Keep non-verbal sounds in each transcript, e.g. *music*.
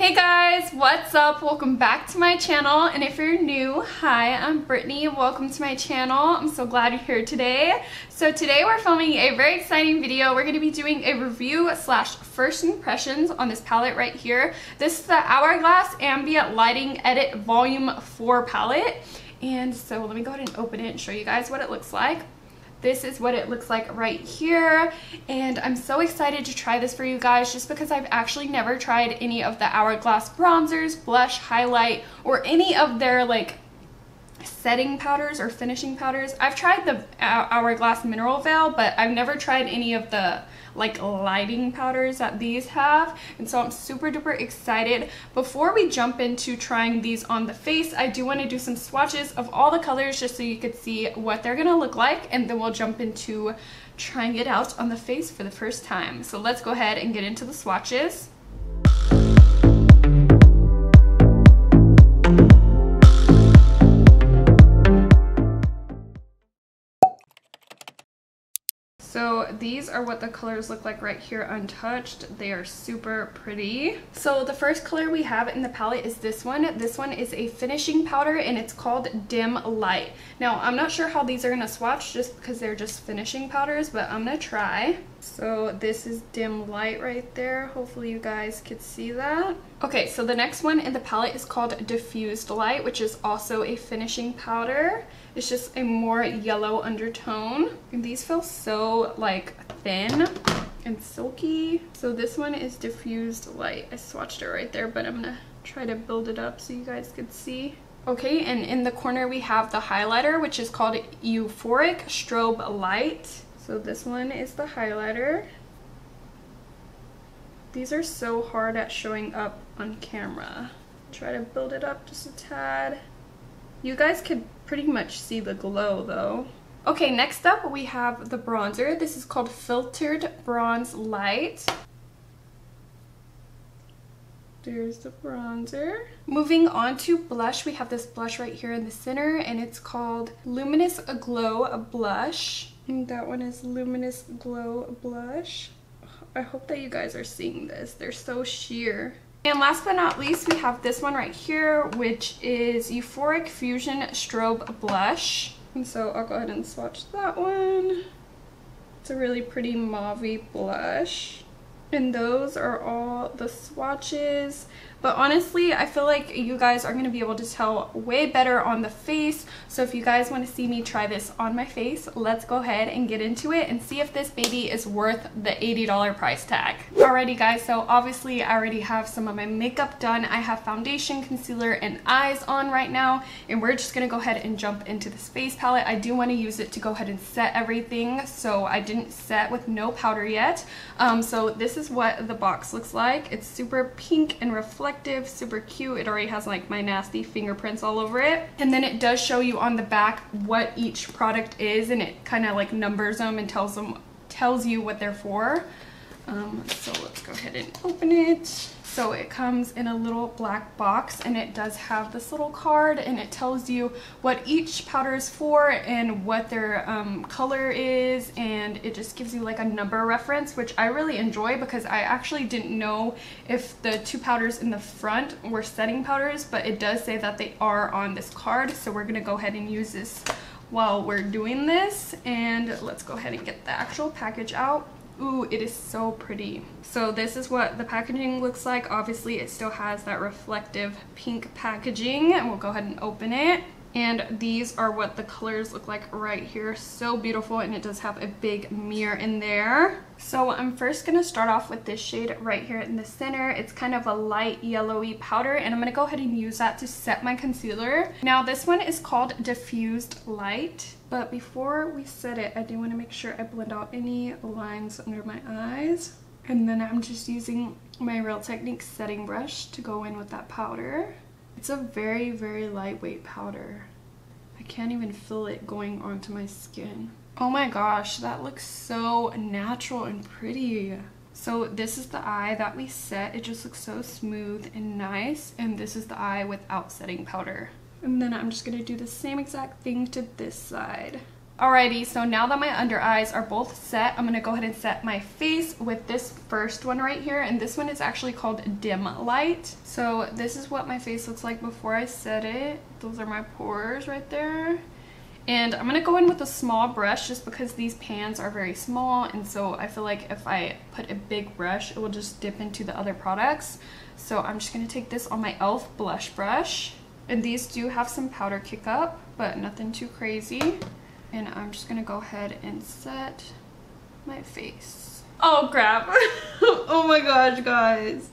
Hey guys, what's up? Welcome back to my channel and if you're new, hi, I'm Britany. Welcome to my channel. I'm so glad you're here today. So today we're filming a very exciting video. We're going to be doing a review slash first impressions on this palette right here. This is the Hourglass Ambient Lighting Edit Volume 4 palette. And so let me go ahead and open it and show you guys what it looks like this is what it looks like right here. And I'm so excited to try this for you guys just because I've actually never tried any of the Hourglass bronzers, blush, highlight, or any of their like setting powders or finishing powders. I've tried the Hourglass Mineral Veil, but I've never tried any of the like lighting powders that these have and so I'm super duper excited. Before we jump into trying these on the face I do want to do some swatches of all the colors just so you could see what they're gonna look like and then we'll jump into trying it out on the face for the first time. So let's go ahead and get into the swatches. These are what the colors look like right here untouched. They are super pretty. So the first color we have in the palette is this one. This one is a finishing powder and it's called Dim Light. Now I'm not sure how these are going to swatch just because they're just finishing powders, but I'm going to try. So this is dim light right there. Hopefully you guys could see that. Okay, so the next one in the palette is called Diffused Light, which is also a finishing powder. It's just a more yellow undertone. And these feel so like thin and silky. So this one is Diffused Light. I swatched it right there, but I'm gonna try to build it up so you guys could see. Okay, and in the corner we have the highlighter, which is called Euphoric Strobe Light. So this one is the highlighter. These are so hard at showing up on camera. Try to build it up just a tad. You guys could pretty much see the glow though. Okay, next up we have the bronzer. This is called Filtered Bronze Light. There's the bronzer. Moving on to blush, we have this blush right here in the center and it's called Luminous Glow Blush. And that one is Luminous Glow Blush. I hope that you guys are seeing this. They're so sheer. And last but not least, we have this one right here, which is Euphoric Fusion Strobe Blush. And so I'll go ahead and swatch that one. It's a really pretty mauve blush. And those are all the swatches. But honestly, I feel like you guys are going to be able to tell way better on the face. So if you guys want to see me try this on my face, let's go ahead and get into it and see if this baby is worth the $80 price tag. Alrighty guys, so obviously I already have some of my makeup done. I have foundation, concealer, and eyes on right now. And we're just going to go ahead and jump into the face palette. I do want to use it to go ahead and set everything. So I didn't set with no powder yet. Um, so this is what the box looks like. It's super pink and reflective reflective, super cute. It already has like my nasty fingerprints all over it. And then it does show you on the back what each product is and it kind of like numbers them and tells them tells you what they're for. Um, so let's go ahead and open it. So it comes in a little black box and it does have this little card and it tells you what each powder is for and what their um, color is and it just gives you like a number reference which I really enjoy because I actually didn't know if the two powders in the front were setting powders but it does say that they are on this card so we're gonna go ahead and use this while we're doing this and let's go ahead and get the actual package out. Ooh, it is so pretty. So this is what the packaging looks like. Obviously, it still has that reflective pink packaging, and we'll go ahead and open it. And these are what the colors look like right here. So beautiful, and it does have a big mirror in there. So I'm first going to start off with this shade right here in the center. It's kind of a light yellowy powder, and I'm going to go ahead and use that to set my concealer. Now this one is called Diffused Light. But before we set it, I do want to make sure I blend out any lines under my eyes. And then I'm just using my Real Techniques setting brush to go in with that powder. It's a very, very lightweight powder. I can't even feel it going onto my skin. Oh my gosh, that looks so natural and pretty. So this is the eye that we set. It just looks so smooth and nice. And this is the eye without setting powder. And then I'm just to do the same exact thing to this side. Alrighty, so now that my under eyes are both set, I'm gonna go ahead and set my face with this first one right here. And this one is actually called Dim Light. So this is what my face looks like before I set it. Those are my pores right there. And I'm gonna go in with a small brush just because these pans are very small. And so I feel like if I put a big brush, it will just dip into the other products. So I'm just gonna take this on my e.l.f. blush brush. And these do have some powder kick up, but nothing too crazy and I'm just gonna go ahead and set my face. Oh crap. *laughs* oh my gosh, guys.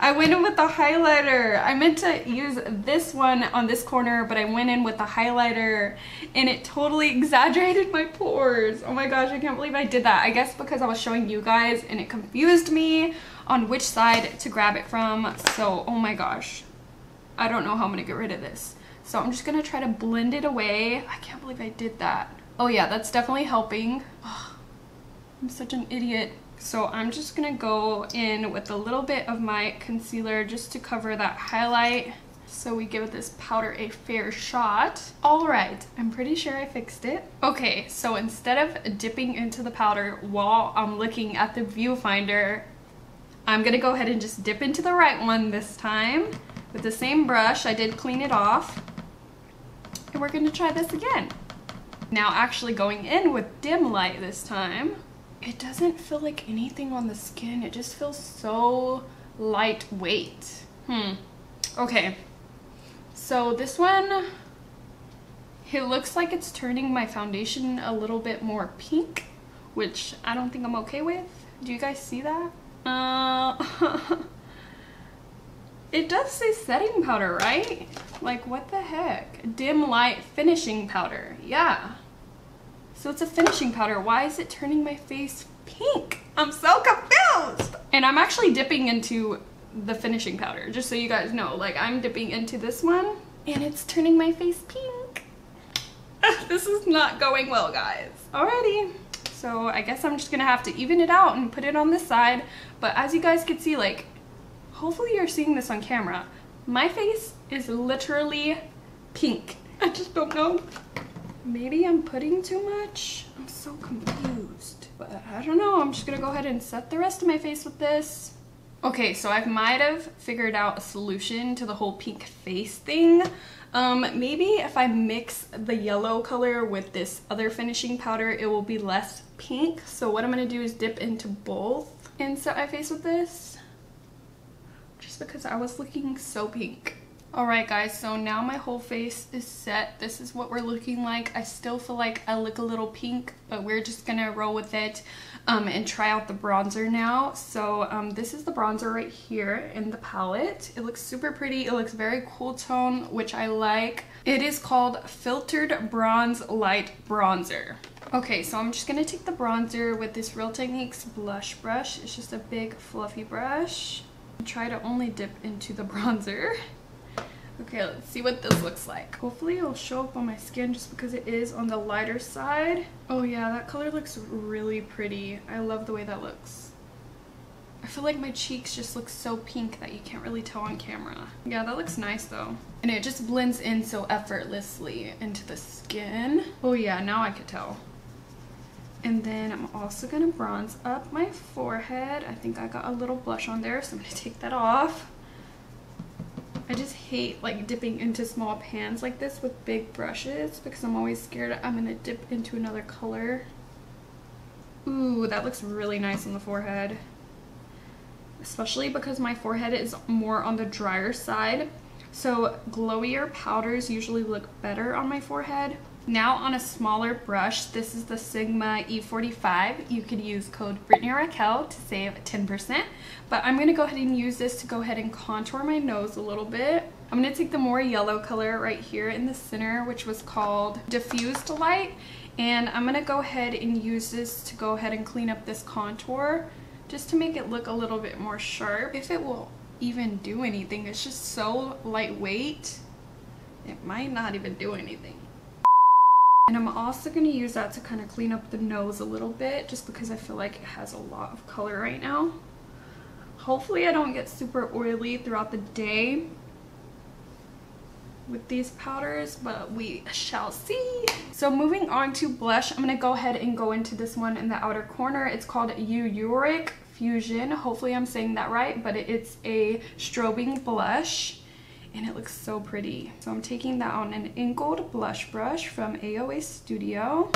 I went in with the highlighter. I meant to use this one on this corner, but I went in with the highlighter and it totally *laughs* exaggerated my pores. Oh my gosh, I can't believe I did that. I guess because I was showing you guys and it confused me on which side to grab it from. So, oh my gosh. I don't know how I'm gonna get rid of this. So I'm just gonna try to blend it away. I can't believe I did that. Oh yeah, that's definitely helping. Oh, I'm such an idiot. So I'm just gonna go in with a little bit of my concealer just to cover that highlight. So we give this powder a fair shot. All right, I'm pretty sure I fixed it. Okay, so instead of dipping into the powder while I'm looking at the viewfinder, I'm gonna go ahead and just dip into the right one this time. With the same brush, I did clean it off and we're gonna try this again. Now actually going in with dim light this time, it doesn't feel like anything on the skin. It just feels so lightweight. Hmm. Okay. So this one, it looks like it's turning my foundation a little bit more pink, which I don't think I'm okay with. Do you guys see that? Uh, *laughs* it does say setting powder, right? Like, what the heck? Dim light finishing powder. Yeah. So it's a finishing powder. Why is it turning my face pink? I'm so confused. And I'm actually dipping into the finishing powder, just so you guys know. Like, I'm dipping into this one, and it's turning my face pink. Ah, this is not going well, guys. Alrighty. So I guess I'm just gonna have to even it out and put it on this side. But as you guys can see, like, hopefully you're seeing this on camera. My face is literally pink. I just don't know. Maybe I'm putting too much? I'm so confused. But I don't know. I'm just gonna go ahead and set the rest of my face with this. Okay, so I might have figured out a solution to the whole pink face thing. Um, maybe if I mix the yellow color with this other finishing powder, it will be less pink. So what I'm gonna do is dip into both and set my face with this because I was looking so pink. Alright guys, so now my whole face is set. This is what we're looking like. I still feel like I look a little pink, but we're just gonna roll with it um, and try out the bronzer now. So um, this is the bronzer right here in the palette. It looks super pretty. It looks very cool tone, which I like. It is called Filtered Bronze Light Bronzer. Okay, so I'm just gonna take the bronzer with this Real Techniques blush brush. It's just a big fluffy brush. Try to only dip into the *laughs* bronzer. Okay, let's see what this looks like. Hopefully it'll show up on my skin just because it is on the lighter side. Oh yeah, that color looks really pretty. I love the way that looks. I feel like my cheeks just look so pink that you can't really tell on camera. Yeah, that looks nice though. And it just blends in so effortlessly into the skin. Oh yeah, now I could tell. And then I'm also going to bronze up my forehead. I think I got a little blush on there, so I'm going to take that off. I just hate like dipping into small pans like this with big brushes because I'm always scared I'm going to dip into another color. Ooh, that looks really nice on the forehead. Especially because my forehead is more on the drier side. So glowier powders usually look better on my forehead. Now on a smaller brush, this is the Sigma E45. You could use code Britany Raquell to save 10%, but I'm gonna go ahead and use this to go ahead and contour my nose a little bit. I'm gonna take the more yellow color right here in the center, which was called Diffused Light, and I'm gonna go ahead and use this to go ahead and clean up this contour just to make it look a little bit more sharp. If it will even do anything, it's just so lightweight, it might not even do anything. And I'm also going to use that to kind of clean up the nose a little bit just because I feel like it has a lot of color right now. Hopefully I don't get super oily throughout the day. with these powders, but we shall see. So moving on to blush, I'm gonna go ahead and go into this one in the outer corner. It's called Euphoric Fusion. Hopefully I'm saying that right, but it's a strobing blush and it looks so pretty. So I'm taking that on an Ingold blush brush from AOA Studio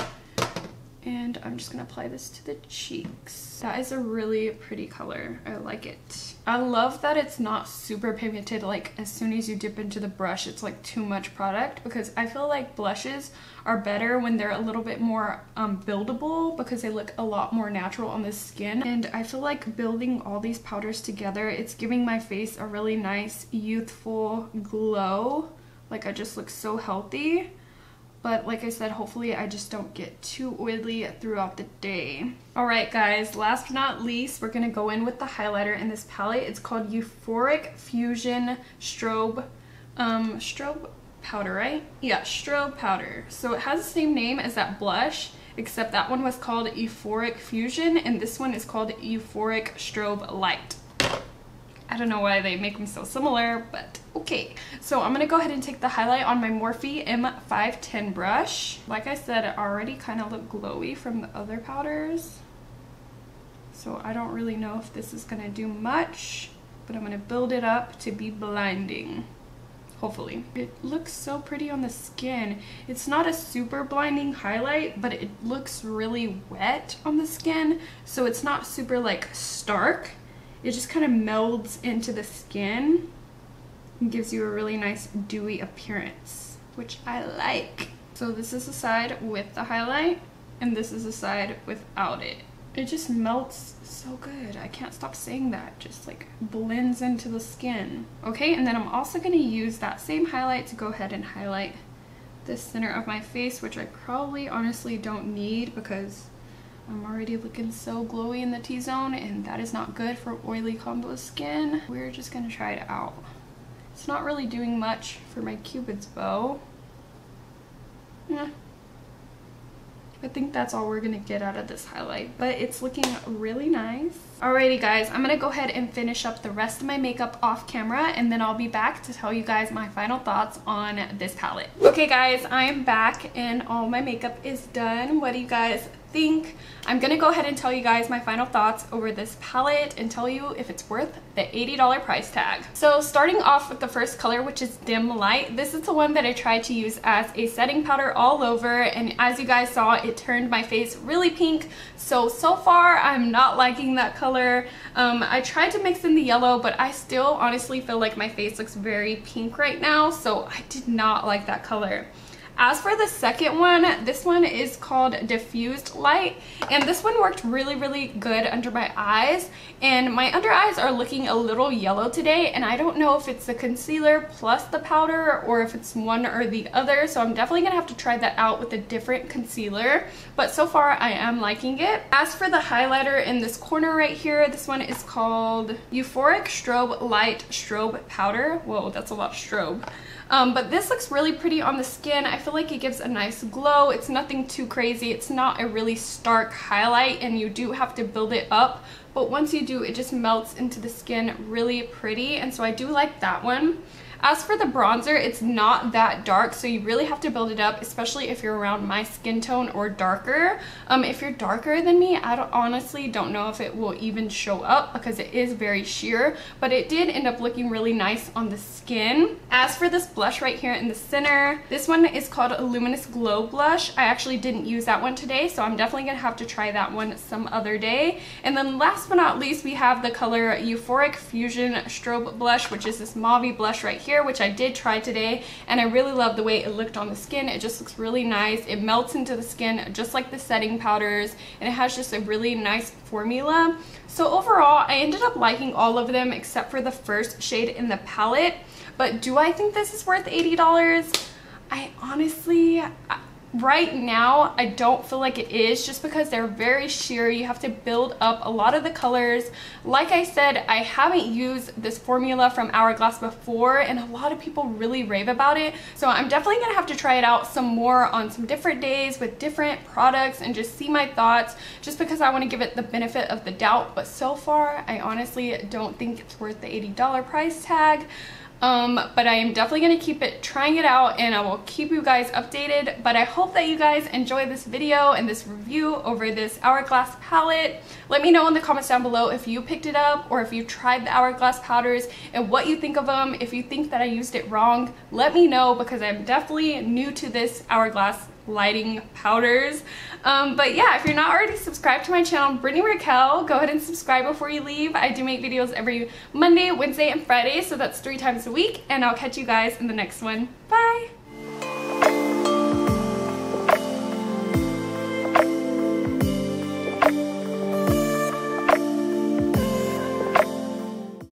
and I'm just gonna apply this to the cheeks. That is a really pretty color. I like it. I love that it's not super pigmented like as soon as you dip into the brush it's like too much product because I feel like blushes are better when they're a little bit more um, buildable because they look a lot more natural on the skin and I feel like building all these powders together it's giving my face a really nice youthful glow like I just look so healthy but like I said, hopefully I just don't get too oily throughout the day. Alright guys, last but not least, we're to go in with the highlighter in this palette. It's called Euphoric Fusion Strobe, um, strobe powder, right? Yeah, strobe powder. So it has the same name as that blush, except that one was called Euphoric Fusion, and this one is called Euphoric Strobe Light. I don't know why they make them so similar, but okay. So I'm gonna go ahead and take the highlight on my Morphe M510 brush. Like I said, it already kind of looked glowy from the other powders. So I don't really know if this is gonna do much, but I'm gonna build it up to be blinding. Hopefully. It looks so pretty on the skin. It's not a super blinding highlight, but it looks really wet on the skin. So it's not super like stark it just kind of melds into the skin and gives you a really nice dewy appearance, which I like. So this is the side with the highlight and this is the side without it. It just melts so good. I can't stop saying that. Just like blends into the skin. Okay, and then I'm also going to use that same highlight to go ahead and highlight the center of my face, which I probably honestly don't need because I'm already looking so glowy in the T-zone and that is not good for oily combo skin. We're just gonna try it out. It's not really doing much for my cupid's bow. Yeah. I think that's all we're gonna get out of this highlight, but it's looking really nice. Alrighty guys, I'm gonna go ahead and finish up the rest of my makeup off camera and then I'll be back to tell you guys my final thoughts on this palette. Okay guys, I am back and all my makeup is done. What do you guys think. I'm gonna go ahead and tell you guys my final thoughts over this palette and tell you if it's worth the $80 price tag. So starting off with the first color, which is Dim Light. This is the one that I tried to use as a setting powder all over and as you guys saw, it turned my face really pink. So, so far I'm not liking that color. Um, I tried to mix in the yellow, but I still honestly feel like my face looks very pink right now. So I did not like that color. As for the second one, this one is called Diffused Light, and this one worked really, really good under my eyes, and my under eyes are looking a little yellow today, and I don't know if it's the concealer plus the powder or if it's one or the other, so I'm definitely gonna have to try that out with a different concealer, but so far I am liking it. As for the highlighter in this corner right here, this one is called Euphoric Strobe Light Strobe Powder. Whoa, that's a lot of strobe. Um, but this looks really pretty on the skin. I feel like it gives a nice glow. It's nothing too crazy. It's not a really stark highlight and you do have to build it up. But once you do, it just melts into the skin really pretty. And so I do like that one. As for the bronzer, it's not that dark, so you really have to build it up, especially if you're around my skin tone or darker. Um, if you're darker than me, I don't, honestly don't know if it will even show up because it is very sheer, but it did end up looking really nice on the skin. As for this blush right here in the center, this one is called a Luminous Glow Blush. I actually didn't use that one today, so I'm definitely gonna have to try that one some other day. And then last but not least, we have the color Euphoric Fusion Strobe Blush, which is this mauve blush right here here, which I did try today, and I really love the way it looked on the skin. It just looks really nice. It melts into the skin just like the setting powders, and it has just a really nice formula. So overall, I ended up liking all of them except for the first shade in the palette. But do I think this is worth $80? I honestly, Right now, I don't feel like it is just because they're very sheer. You have to build up a lot of the colors. Like I said, I haven't used this formula from Hourglass before and a lot of people really rave about it. So I'm definitely to have to try it out some more on some different days with different products and just see my thoughts just because I want to give it the benefit of the doubt. But so far, I honestly don't think it's worth the $80 price tag. Um, but I am definitely going to keep it trying it out and I will keep you guys updated. But I hope that you guys enjoy this video and this review over this Hourglass palette. Let me know in the comments down below if you picked it up or if you tried the Hourglass powders and what you think of them. If you think that I used it wrong, let me know because I'm definitely new to this Hourglass lighting powders. Um, but yeah, if you're not already subscribed to my channel, Britany Raquell, go ahead and subscribe before you leave. I do make videos every Monday, Wednesday, and Friday, so that's three times a week, and I'll catch you guys in the next one. Bye!